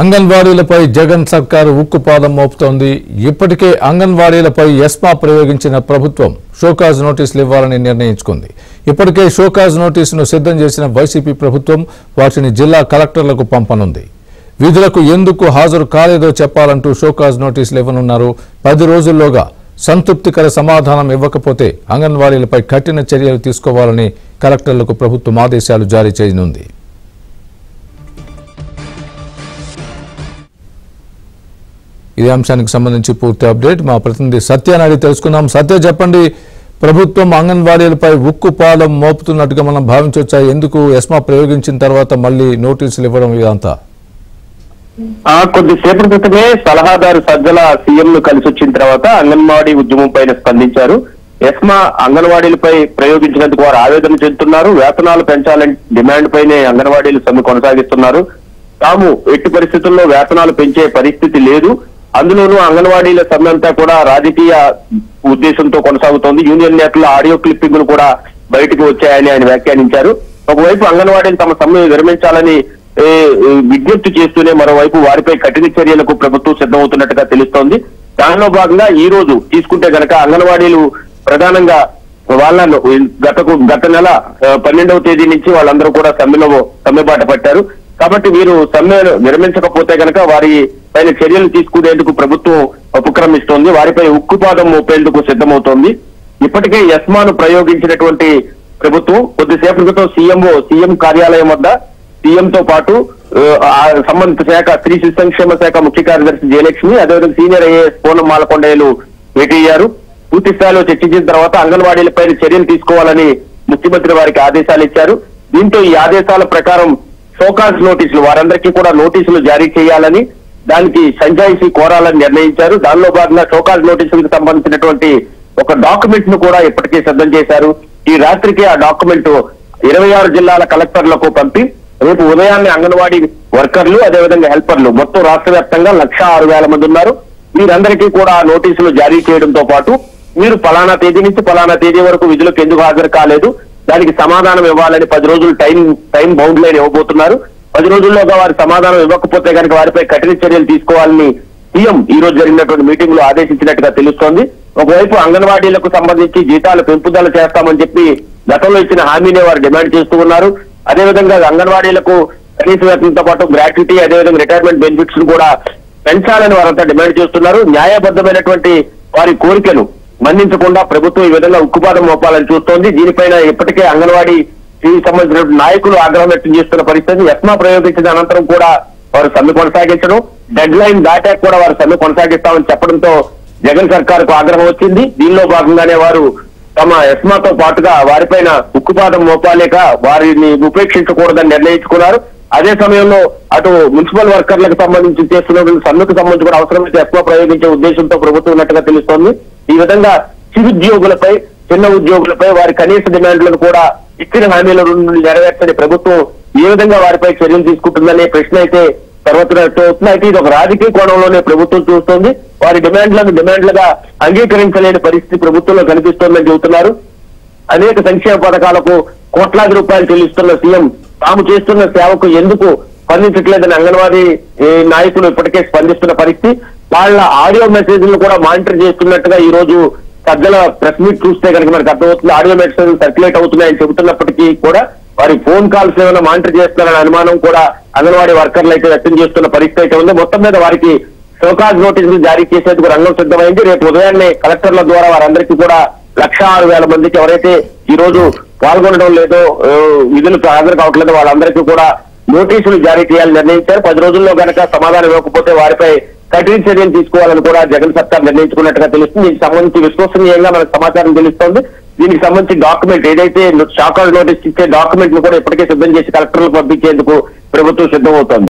అంగన్వాడీలపై జగన్ సర్కారు ఉక్కుపాదం మోపుతోంది. ఇప్పటికే అంగన్వాడీలపై ఎస్మా ప్రయోగించిన ప్రభుత్వం షోకాజ్ నోటీసులు ఇవ్వాలని నిర్ణయించుకుంది. ఇప్పటికే షోకాజ్ నోటీసును సిద్ధం చేసిన వైసీపీ ప్రభుత్వం వాటిని జిల్లా కలెక్టర్లకు పంపనుంది. విధులకు ఎందుకు హాజరు కాలేదో చెప్పాలంటూ షోకాజ్ నోటీసులు ఇవ్వనున్నారు. పది రోజుల్లోగా సంతృప్తికర సమాధానం ఇవ్వకపోతే అంగన్వాడీలపై కఠిన చర్యలు తీసుకోవాలని కలెక్టర్లకు ప్రభుత్వం ఆదేశాలు జారీ చేయనుంది. ఇదే అంశానికి సంబంధించి పూర్తి అప్డేట్. మా ప్రతినిధి సత్యాన్ని తెలుసుకున్నాం సత్య చెప్పండి. ప్రభుత్వం అంగన్వాడీలపై ఉక్కు పాదం మోపుతున్నట్టుగా మనం భావించవచ్చా ఎందుకు ఎస్మా ప్రయోగించిన తర్వాత మళ్ళీ నోటీసులు ఇవ్వడం ఇదంతా? ఆ కొద్దిసేపటి క్రితమే సలహాదారు సజ్జల సీఎం ను కలిసి వచ్చిన తర్వాత అంగన్వాడీ ఉద్యమం పైన స్పందించారు. ఎస్మా అంగన్వాడీలపై ప్రయోగించినందుకు వారు ఆవేదన చెందుతున్నారు. వేతనాలు పెంచాలని డిమాండ్ పైనే అంగన్వాడీలు సమ్మె కొనసాగిస్తున్నారు. తాము ఎట్టి పరిస్థితుల్లో వేతనాలు పెంచే పరిస్థితి లేదు. అందులోనూ అంగన్వాడీల సమ్మె అంతా కూడా రాజకీయ ఉద్దేశంతో కొనసాగుతోంది. యూనియన్ నేతల ఆడియో క్లిప్పింగ్లు కూడా బయటకు వచ్చాయని ఆయన వ్యాఖ్యానించారు. ఒకవైపు అంగన్వాడీలు తమ సమ్మె విరమించాలని విజ్ఞప్తి చేస్తూనే మరోవైపు వారిపై కఠిన చర్యలకు ప్రభుత్వం సిద్ధమవుతున్నట్టుగా తెలుస్తోంది. దానిలో భాగంగా ఈ రోజు తీసుకుంటే గనక అంగన్వాడీలు ప్రధానంగా వాళ్ళను గతకు గత నెల పన్నెండవ తేదీ నుంచి వాళ్ళందరూ కూడా సమ్మెలో సమ్మె బాట పట్టారు. కాబట్టి వీరు సమ్మె విరమించకపోతే కనుక వారి పైన చర్యలు తీసుకునేందుకు ప్రభుత్వం ఉపక్రమిస్తోంది. వారిపై ఉక్కుపాదం మోపేందుకు సిద్ధమవుతోంది. ఇప్పటికే యస్మాను ప్రయోగించినటువంటి ప్రభుత్వం కొద్దిసేపు క్రితం సీఎంఓ సీఎం కార్యాలయం వద్ద సీఎంతో పాటు ఆ, సంబంధిత శాఖ స్త్రీ శిశు సంక్షేమ శాఖ ముఖ్య కార్యదర్శి జయలక్ష్మి అదేవిధంగా సీనియర్ ఐఏఎస్ పూర్ణం మాలకొండయ్యలు భేటీ అయ్యారు. పూర్తి స్థాయిలో చర్చించిన తర్వాత అంగన్వాడీలపై చర్యలు తీసుకోవాలని ముఖ్యమంత్రి వారికి ఆదేశాలు ఇచ్చారు. దీంతో ఈ ఆదేశాల ప్రకారం షోకాజ్ నోటీసులు వారందరికీ కూడా నోటీసులు జారీ చేయాలని దానికి సంజాయిషీ కోరాలని నిర్ణయించారు. దానిలో భాగంగా షోకాజ్ నోటీసులకు సంబంధించినటువంటి ఒక డాక్యుమెంట్ను కూడా ఇప్పటికే సిద్ధం చేశారు. ఈ రాత్రికి ఆ డాక్యుమెంట్ ఇరవై ఆరు జిల్లాల కలెక్టర్లకు పంపి రేపు ఉదయాన్నే అంగన్వాడీ వర్కర్లు అదేవిధంగా హెల్పర్లు మొత్తం రాష్ట్ర వ్యాప్తంగా లక్ష ఆరు వేల మంది ఉన్నారు. వీరందరికీ కూడా నోటీసులు జారీ చేయడంతో పాటు మీరు పలానా తేదీ నుంచి పలానా తేదీ వరకు విధులకు ఎందుకు హాజరు కాలేదు? దానికి సమాధానం ఇవ్వాలని పది రోజులు టైం టైం బౌండ్ లైన్ ఇవ్వబోతున్నారు. పది రోజుల్లోగా వారి సమాధానం ఇవ్వకపోతే కనుక వారిపై కఠిన చర్యలు తీసుకోవాలని సీఎం ఈ రోజు జరిగినటువంటి మీటింగ్లో ఆదేశించినట్టుగా తెలుస్తోంది. ఒకవైపు అంగన్వాడీలకు సంబంధించి జీతాలు పెంపుదల చేస్తామని చెప్పి గతంలో ఇచ్చిన హామీనే వారు డిమాండ్ చేస్తూ ఉన్నారు. అదేవిధంగా అంగన్వాడీలకు కనీస వేతనంతో పాటు గ్రాట్యుటీ అదేవిధంగా రిటైర్మెంట్ బెనిఫిట్స్ను కూడా పెంచాలని వారంతా డిమాండ్ చేస్తున్నారు. న్యాయబద్ధమైనటువంటి వారి కోరికను మన్నించకుండా ప్రభుత్వం ఈ విధంగా ఉక్కుపాదం మోపాలని చూస్తోంది. దీనిపైన ఇప్పటికే అంగన్వాడీ సంబంధించిన నాయకులు ఆగ్రహం వ్యక్తం చేస్తున్న పరిస్థితి. ఎస్మా ప్రయోగించిన అనంతరం కూడా వారు సమ్మె కొనసాగించడం. డెడ్ లైన్ దాటాక కూడా వారు సమ్మె కొనసాగిస్తామని చెప్పడంతో జగన్ సర్కారుకు ఆగ్రహం వచ్చింది. దీనిలో భాగంగానే వారు తమ ఎస్మాతో పాటుగా వారిపైన ఉక్కుపాదం మోపాలేక వారిని ఉపేక్షించకూడదని నిర్ణయించుకున్నారు. అదే సమయంలో అటు మున్సిపల్ వర్కర్లకు సంబంధించి చేస్తున్నటువంటి సమ్మెకు సంబంధించి కూడా అవసరమైతే ఎక్కువ ప్రయోగించే ఉద్దేశంతో ప్రభుత్వం ఉన్నట్టుగా తెలుస్తోంది. ఈ విధంగా చిరుద్యోగులపై చిన్న ఉద్యోగులపై వారి కనీస డిమాండ్లను కూడా ఇచ్చిన హామీల నుండి నెరవేర్చని ప్రభుత్వం ఏ విధంగా వారిపై చర్యలు తీసుకుంటుందనే ప్రశ్న అయితే సర్వత్రట్టు అయితే ఇది ఒక రాజకీయ కోణంలోనే ప్రభుత్వం చూస్తోంది. వారి డిమాండ్లను డిమాండ్లుగా అంగీకరించలేని పరిస్థితి ప్రభుత్వంలో కనిపిస్తోందని చెబుతున్నారు. అనేక సంక్షేమ పథకాలకు కోట్లాది రూపాయలు చెల్లిస్తున్న సీఎం తాము చేస్తున్న సేవకు ఎందుకు స్పందించట్లేదని అంగన్వాడీ నాయకులు ఇప్పటికే స్పందిస్తున్న పరిస్థితి. వాళ్ళ ఆడియో మెసేజ్లు కూడా మానిటర్ చేస్తున్నట్టుగా ఈ రోజు సజ్జల ప్రెస్ మీట్ చూస్తే కనుక మనకు అర్థమవుతుంది. ఆడియో మెసేజ్ సర్క్యులేట్ అవుతున్నాయని చెబుతున్నప్పటికీ కూడా వారి ఫోన్ కాల్స్ ఏమైనా మానిటర్ చేస్తున్నారనే అనుమానం కూడా అంగన్వాడీ వర్కర్లు అయితే వ్యక్తం చేస్తున్న పరిస్థితి అయితే ఉంది. మొత్తం మీద వారికి షోకాజ్ నోటీసులు జారీ చేసేందుకు రంగం సిద్ధమైంది. రేపు ఉదయాన్నే కలెక్టర్ల ద్వారా వారందరికీ కూడా లక్ష ఆరు వేల మందికి ఎవరైతే ఈ రోజు పాల్గొనడం లేదో విధులు విధులకు హాజరు కావట్లేదు వాళ్ళందరికీ కూడా నోటీసులు జారీ చేయాలని నిర్ణయించారు. పది రోజుల్లో గనక సమాధానం ఇవ్వకపోతే వారిపై కఠిన చర్యలు తీసుకోవాలని కూడా జగన్ సర్కార్ నిర్ణయించుకున్నట్టుగా తెలుస్తుంది. దీనికి సంబంధించి విశ్వసనీయంగా మనకు సమాచారం తెలుస్తోంది. దీనికి సంబంధించి డాక్యుమెంట్ ఏదైతే షాకాల్ నోటీస్ ఇచ్చే డాక్యుమెంట్ను కూడా ఇప్పటికే సిద్ధం చేసి కలెక్టర్లకు పంపించేందుకు ప్రభుత్వం సిద్ధమవుతోంది.